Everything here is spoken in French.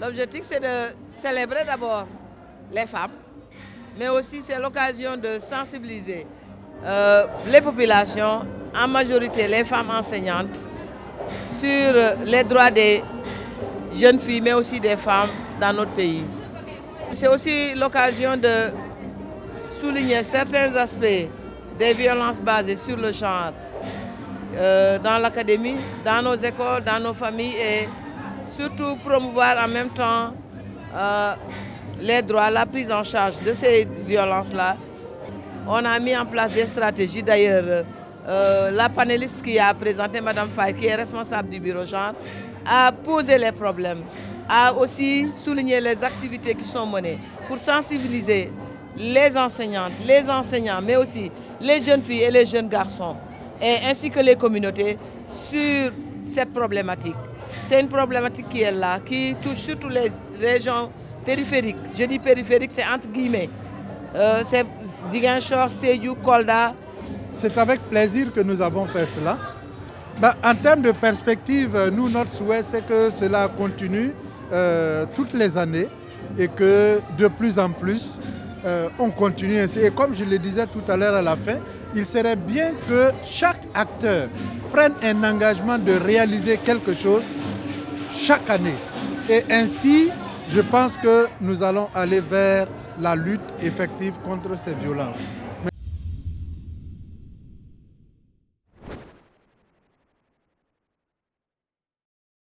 L'objectif, c'est de célébrer d'abord les femmes, mais aussi c'est l'occasion de sensibiliser euh, les populations, en majorité les femmes enseignantes, sur les droits des jeunes filles, mais aussi des femmes dans notre pays. C'est aussi l'occasion de souligner certains aspects des violences basées sur le genre euh, dans l'académie, dans nos écoles, dans nos familles et surtout promouvoir en même temps euh, les droits, la prise en charge de ces violences-là. On a mis en place des stratégies d'ailleurs. Euh, la panéliste qui a présenté, Mme Faye, qui est responsable du bureau genre, a posé les problèmes, a aussi souligné les activités qui sont menées pour sensibiliser les enseignantes, les enseignants, mais aussi les jeunes filles et les jeunes garçons, ainsi que les communautés sur cette problématique. C'est une problématique qui est là, qui touche surtout les régions périphériques. Je dis périphériques, c'est entre guillemets. Euh, c'est Ziguinchor, Seyou, Kolda. C'est avec plaisir que nous avons fait cela. Bah, en termes de perspective, nous, notre souhait, c'est que cela continue euh, toutes les années et que de plus en plus, euh, on continue ainsi. Et comme je le disais tout à l'heure à la fin, il serait bien que chaque acteur prenne un engagement de réaliser quelque chose chaque année. Et ainsi, je pense que nous allons aller vers la lutte effective contre ces violences.